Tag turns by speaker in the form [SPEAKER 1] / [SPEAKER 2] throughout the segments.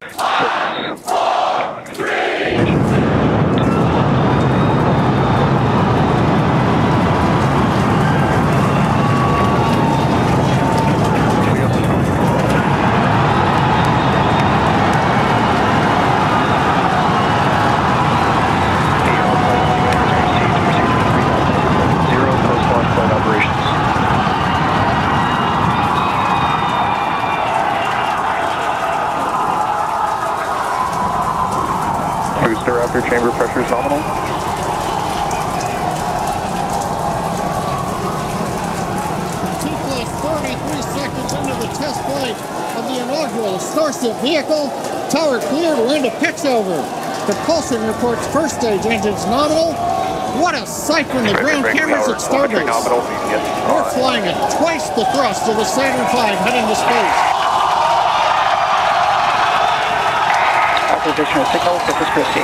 [SPEAKER 1] Booster after chamber pressure is nominal.
[SPEAKER 2] Two plus 33 seconds into the test flight of the inaugural Starship vehicle. Tower cleared, we're into pitch over. Propulsion reports first stage engines nominal. What a sight from the ground cameras at Starbase. We're flying at twice the thrust of the Saturn V heading to space.
[SPEAKER 1] Authorization signal, Corpus Christi.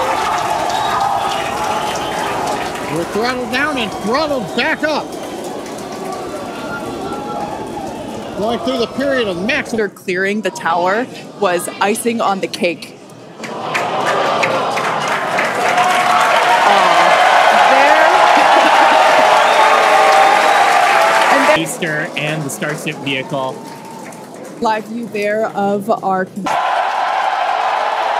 [SPEAKER 2] We're throttled down and throttled back up. Going through the period of maximum.
[SPEAKER 3] after clearing the tower was icing on the cake. There. and then
[SPEAKER 4] Easter and the Starship vehicle.
[SPEAKER 3] live view there of our